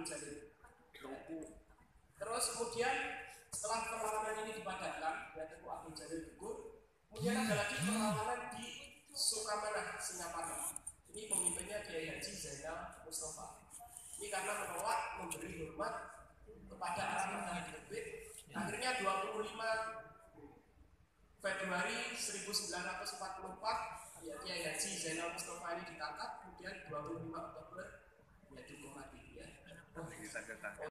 Abdul Jalil terus kemudian setelah perlawanan ini dipadamkan ya Teguh Abdul Jalil gugur kemudian ada lagi perlawanan di Sukamana Singapura ini pemimpinnya Kiai Haji Zainal Mustafa. Ini karena menolak memberi hormat kepada arah matahari terbit akhirnya 25 Februari 1944 ya Kiai Haji Zainal Mustafa ini ditangkap kemudian 25 Oktober ya dihukum mati ya.